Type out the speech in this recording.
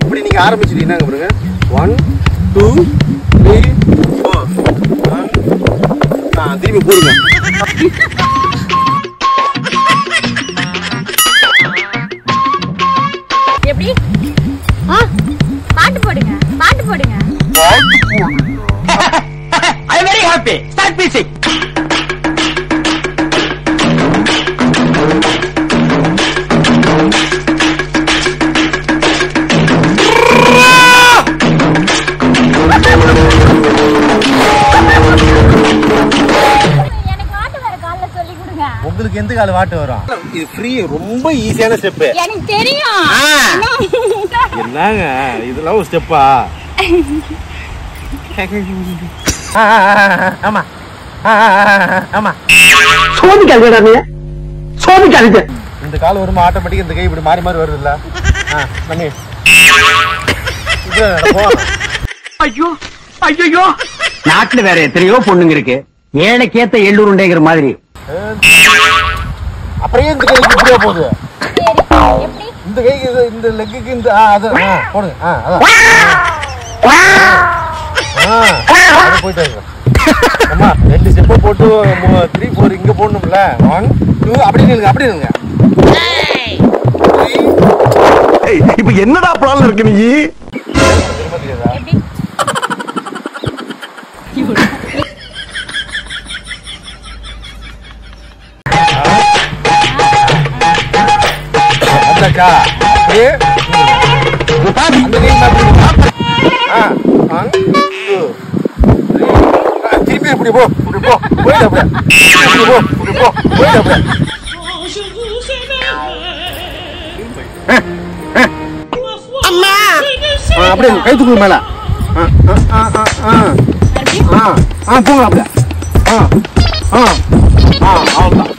இப்படி நீங்க ஆரம்பிச்சிட்டீங்கன்னா பாருங்க ஒன் டூ த்ரீ ஃபோர் திரும்பி போடுங்க காலைல சொல்லி கொடுங்க. உங்களுக்கு எந்த கால வாட்டு வரும்? இது ஃப்ரீ ரொம்ப ஈஸியான ஸ்டெப் எனக்கு தெரியும். என்னங்க? இதெல்லாம் ஒரு ஸ்டெப்பா ஆமா. ஆமா. சோதிக்காதீங்க நீ சோதிக்காதீங்க இந்த கால் வருமா? ஆட்டோமேட்டிக் இந்த கை இப்படி மாறி மாறி வருது இல்ல பண்ணி. ஐயோ ஐயோ நாட்டுல வேற எத்தனையோ பொண்ணுங்க இருக்கு. ஏழைக்கேத்த எள்ளூருண்டேங்கிற மாதிரி. அப்படியே இந்த கைக்கு இப்படியே போகுது? சரி எப்படி இந்த கைக்கு இது இந்த லெக்குக்கு இந்த போடுங்க. போயிட்டு அம்மா ரெண்டு ஸ்டெப்பு போட்டு த்ரீ ஃபோர் இங்க போடணும்ல ஒன் டூ அப்படி நில்லுங்க அப்படி நில்லுங்க இப்ப என்னடா ப்ராப்ளம் இருக்கு நீ வந்தாச்சா அப்படியே திருப்பி இப்படி போ இப்படி போ போயிடு இப்படி போ இப்படி போ போயிடு அப்படியே ஆ, அப்படியே கை தூக்கு மேல போங்க அப்படியே ஆ ஆ ஆ அவ்வளோதான்